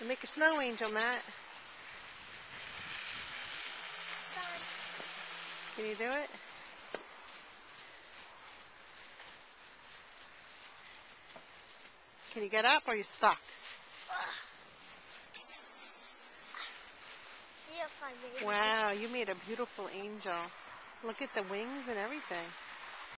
And make a snow angel, Matt. Can you do it? Can you get up or are you stuck? Wow, you made a beautiful angel. Look at the wings and everything.